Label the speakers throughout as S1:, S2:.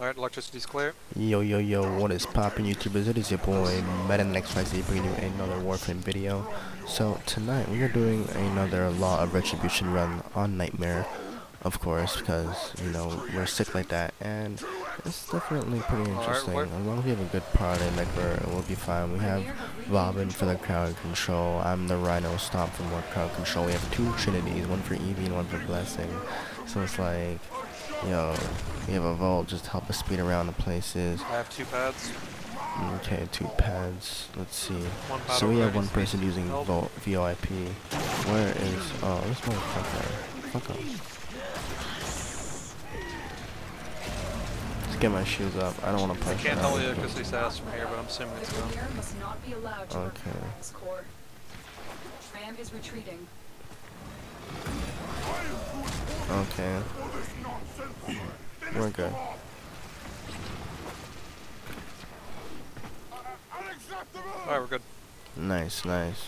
S1: Alright, electricity's clear.
S2: Yo yo yo, what is poppin' YouTubers? It is your boy Madden XYZ bringing you another Warframe video. So tonight we are doing another Law of Retribution run on Nightmare, of course, because you know we're sick like that, and it's definitely pretty interesting.
S1: Right,
S2: as long as we have a good party, we're we'll be fine. We have Robin for the crowd control. I'm the Rhino Stomp for more crowd control. We have two Trinities, one for EV and one for Blessing. So it's like Yo, we have a Volt just to help us speed around the places.
S1: I have two pads.
S2: Mm, okay, two pads. Let's see. So we have one person using
S1: Help.
S2: Volt VOIP. Where is oh this motherfucker? Fuck off. Let's get my shoes up. I don't wanna
S1: punch.
S2: I
S1: can't tell you because he says from here, but I'm assuming it's gone.
S3: Premier must not be allowed to
S2: Okay.
S3: recover his core. Ram is retreating.
S2: Okay. We're good.
S1: Alright, we're good.
S2: Nice, nice.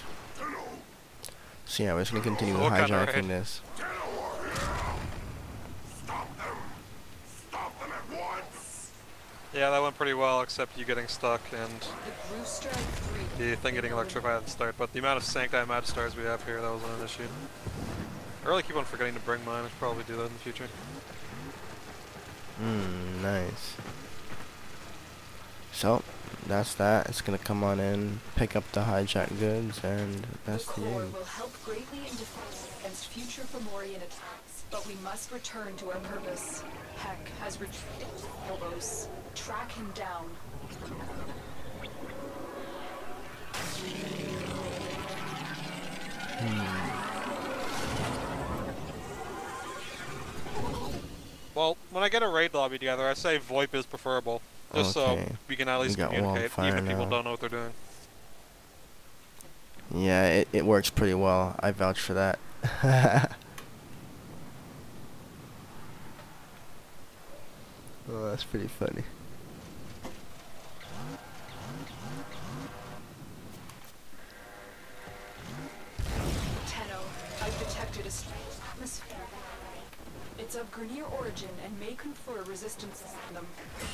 S2: So yeah, we're just gonna continue
S1: What kind of
S2: hijacking
S1: raid?
S2: this.
S1: Yeah, that went pretty well, except you getting stuck and
S3: The Blue Strike 3.
S1: the thing getting electrified at the start. But the amount of Sancti Magistars we have here, that wasn't an issue. I really keep on forgetting to bring mine. I should probably do that in the future.
S2: Hmm, nice. So, that's that. It's gonna come on in, pick up the hijack goods, and that's
S3: the
S2: the end.
S3: will help greatly in defense against future Fomorian attacks, but we must return to our purpose. Hek has retreated Phobos. Track him down.
S1: When I get a raid lobby together, I say VoIP is preferable. Just
S2: Okay.
S1: so we can at least communicate, even if people don't know what they're doing.
S2: Yeah, it, it works pretty well. I vouch for that. oh, that's pretty funny.
S3: Tenno, I've detected a strange atmosphere. It's of Grineer origin and may confer resistance on them.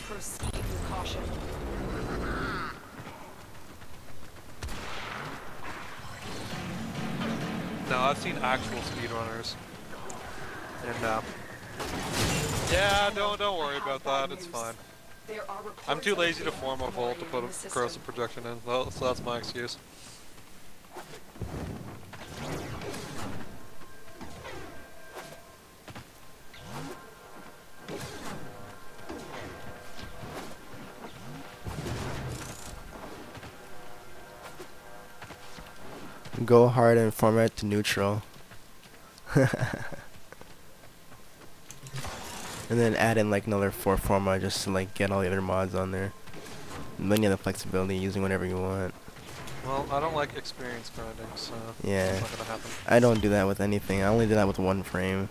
S3: Proceed with caution.
S1: No, I've seen actual speedrunners. And, uh, yeah, don't, don't worry about that, it's fine.
S3: There are reports
S1: I'm too lazy to form a Volt to put a corrosive projection in, so that's my excuse.
S2: Go hard and format to neutral. and then add in like another four format just to like get all the other mods on there. And then you have the flexibility using whatever you want.
S1: Well, I don't like experience grinding, so
S2: Yeah.
S1: it's not gonna happen.
S2: I don't do that with anything. I only do that with one frame.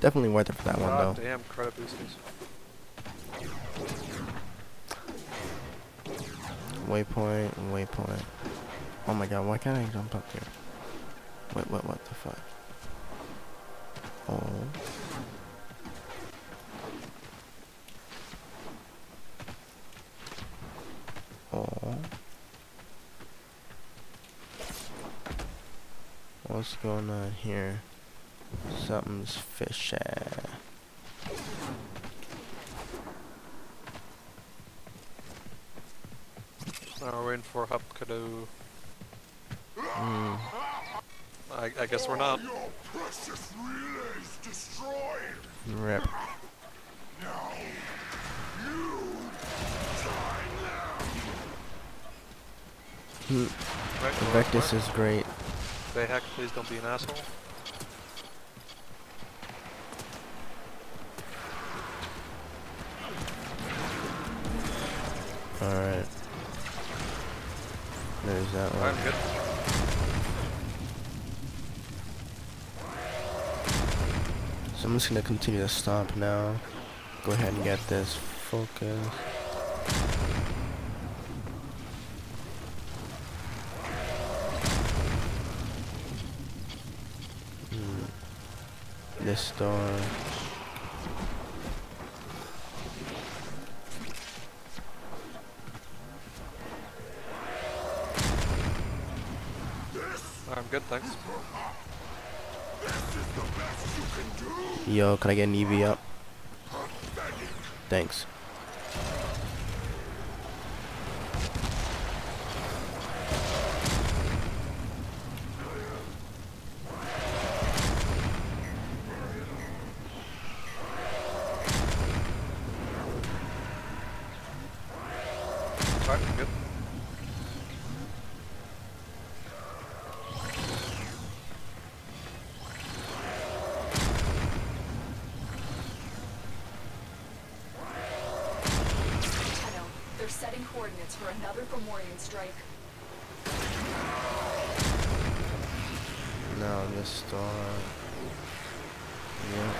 S2: Definitely worth it for that one though.
S1: damn credit boosters.
S2: Waypoint, waypoint. Oh my god, why can't I jump up here? Wait, what, what the fuck? Oh. Oh. What's going on here? Something's fishy.
S1: Now we're waiting for Hup Kado.
S2: Hmm.
S1: I, I guess we're not.
S4: Your precious relays destroyed.
S2: Rip.
S4: Now, you die now.
S1: Right,
S2: The
S1: Vectis
S2: is great.
S1: Vay Hek, please don't be an asshole.
S2: Alright. There's that one.
S1: Alright, good.
S2: So I'm just gonna continue to stomp now. Go ahead and get this focus. Hmm. this door.
S1: I'm good, thanks.
S2: Yo, can I get an EV up? Thanks.
S3: For another Fomorian strike.
S2: No, this door. Yeah.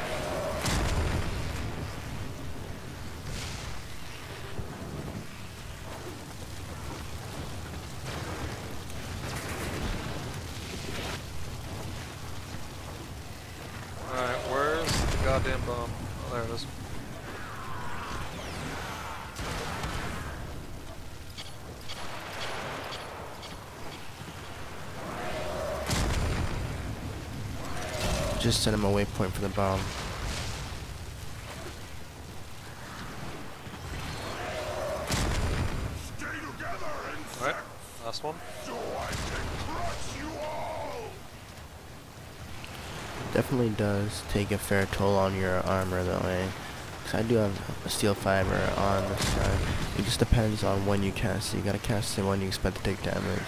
S1: Alright, where's the goddamn bomb? Oh, there it is.
S2: Just set him a waypoint for the bomb.
S4: Stay together and
S1: Alright, last one.
S4: so I can crush you all!
S2: Definitely does take a fair toll on your armor though, eh? 'Cause I do have a steel fiber on this side. It just depends on when you cast it. You gotta cast it when you expect to take damage.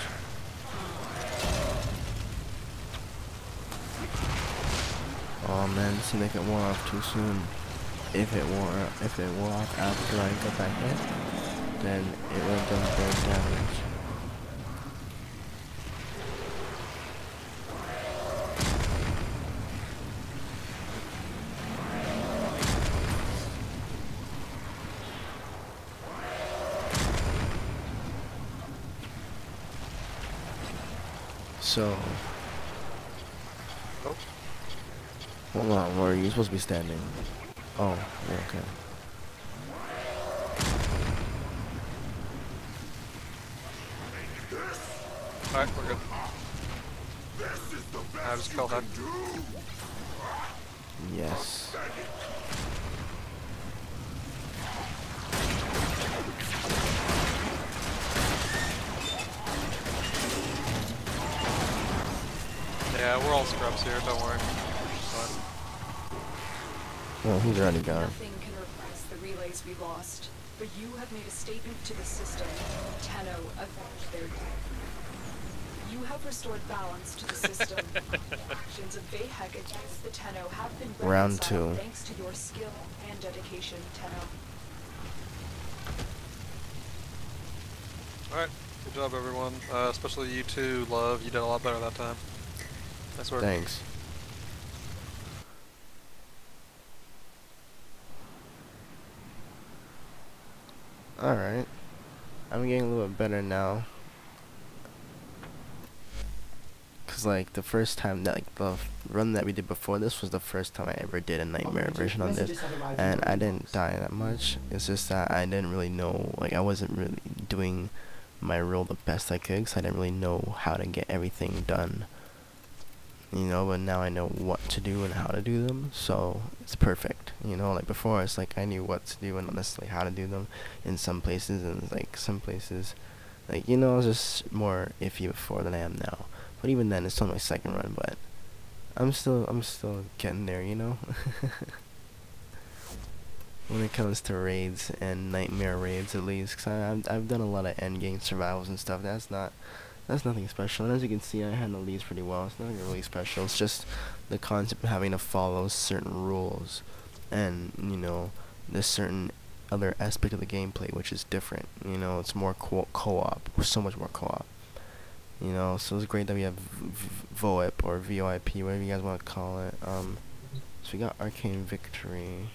S2: Oh man, it seemed like it wore off too soon. If it wore if it wore off after I got that hit, then it would have done damage. So,
S1: Oh,
S2: hold on, where are you supposed to be standing? Oh, yeah, okay.
S1: alright, we're good.
S4: This is the
S1: I just killed that.
S2: Yes.
S1: Yeah, we're all scrubs here, don't worry. It's fine.
S2: Well, he's already gone.
S3: Nothing can replace the relays we lost, but you have made a statement to the system. Tenno avenged their death. You have restored balance to the system. Actions of Vay Hek against the Tenno have been
S2: Round two.
S3: thanks to your skill and dedication, Tenno.
S1: Alright, good job everyone. Uh, especially you two, Love. You did a lot better that time. Nice work.
S2: Thanks. Alright. I'm getting a little bit better now. Cause like the first time that like the run that we did before this was the first time I ever did a nightmare version on this and I didn't die that much. It's just that I didn't really know like I wasn't really doing my role the best I could because I didn't really know how to get everything done you know but now i know what to do and how to do them so it's perfect you know like before it's like i knew what to do and not necessarily how to do them in some places and like some places like you know i was just more iffy before than i am now. But even then it's still my second run but i'm still i'm still getting there you know? When it comes to raids and nightmare raids at least because I've, I've done a lot of endgame survivals and stuff. That's not that's nothing special. And as you can see, I handle these pretty well. It's nothing really special. It's just the concept of having to follow certain rules, and you know, there's certain other aspect of the gameplay which is different. You know, it's more co- co-op. So much more co-op. You know, so it's great that we have VoIP or VoIP, whatever you guys want to call it. Um, so we got Arcane Velocity.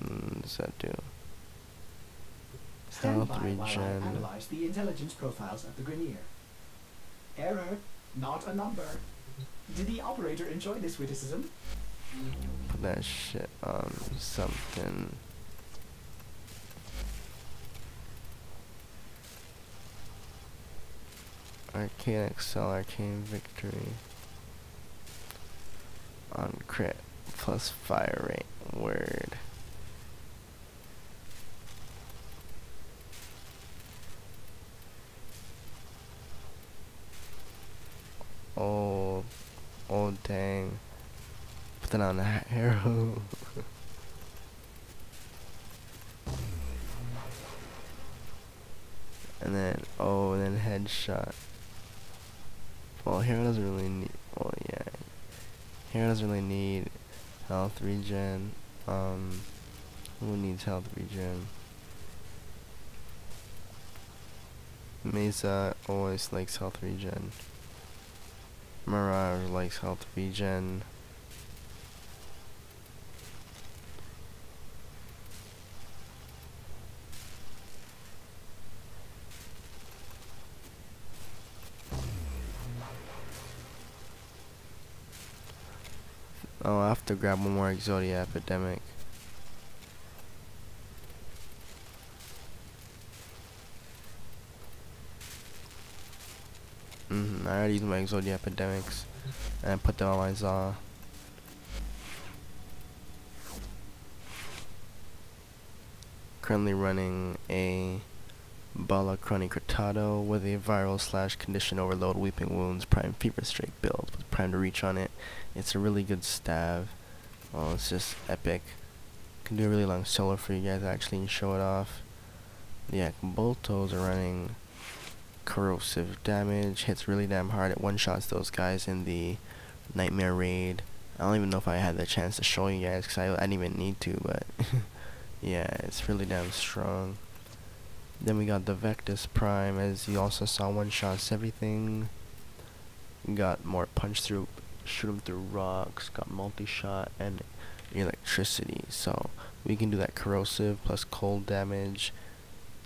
S2: Mm, does that do?
S5: Stand by while I analyze the intelligence profiles of the Grineer. Error not a number. Did the operator enjoy this witticism?
S2: Put that shit on something. Arcane Excel, Arcane Velocity. On crit plus fire rate. Word. Oh, oh dang. Put that on a arrow. and then, oh, and then headshot. Well, hero doesn't really need, well, yeah. Hero doesn't really need health regen. Um, who needs health regen? Mesa always likes health regen. Mirage likes health regen. Oh, I have to grab one more Exodia Epidemic. Mm -hmm, I already used my Exodia Epidemics and I put them on my Zaw. Currently running a Balla Chronicratado with a viral slash condition overload weeping wounds prime fever strike build with Primed Reach on it. It's a really good stab. Oh, it's just epic. Can do a really long solo for you guys actually and show it off. Yeah, Boltos are running corrosive damage, hits really damn hard. It one shots those guys in the nightmare raid. I don't even know if I had the chance to show you guys because I, I didn't even need to, but yeah, it's really damn strong. Then we got the Vectis Prime, as you also saw one shots everything. Got more punch through, shoot them through rocks, got multi-shot and electricity. So we can do that corrosive plus cold damage.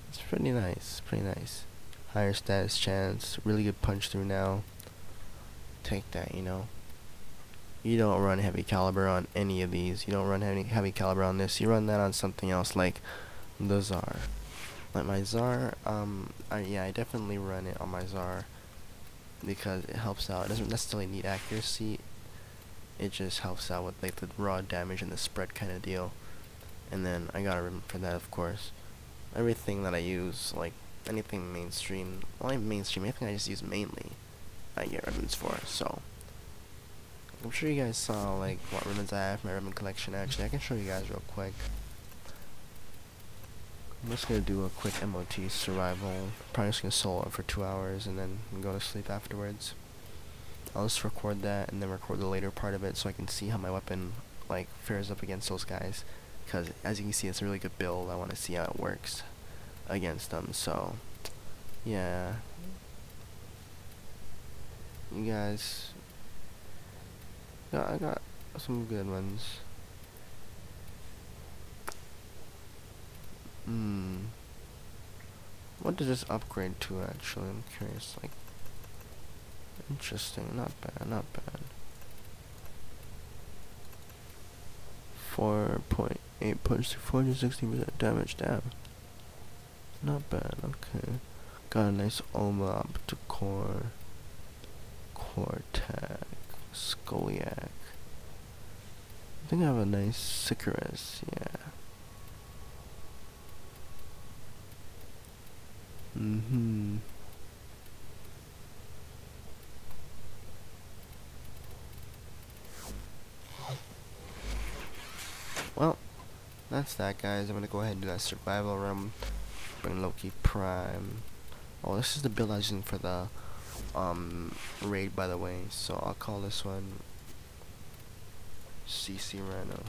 S2: It's pretty nice, pretty nice. Higher status chance, really good punch through now. Take that, you know. You don't run heavy caliber on any of these. You don't run heavy, heavy caliber on this. You run that on something else like the Czar. Like my Czar, um, I, yeah, I definitely run it on my Czar because it helps out. It doesn't necessarily need accuracy. It just helps out with like the raw damage and the spread kind of deal. And then I got a ribbon for that, of course. Everything that I use, like anything mainstream, well, mainstream, anything I just use mainly, I get ribbons for. So I'm sure you guys saw like what ribbons I have, my ribbon collection. Actually, I can show you guys real quick. I'm just gonna do a quick MOT survival. Probably just gonna solo it for two hours and then go to sleep afterwards. I'll just record that and then record the later part of it so I can see how my weapon like fares up against those guys. Because as you can see, it's a really good build. I want to see how it works against them. So, yeah. You guys, yeah, I got some good ones. Hmm. What does this upgrade to actually? I'm curious. Like, interesting. Not bad. Not bad. Four point eight punch to four hundred sixty percent damage. Damn. Not bad. Okay. Got a nice Oma up to core. Cortac. Scoliac. I think I have a nice Sicarus. Yeah. Mm-hmm. Well, that's that guys. I'm gonna go ahead and do that survival run. Bring Loki Prime. Oh, this is the build I was for the um raid by the way. So I'll call this one CC Rhino.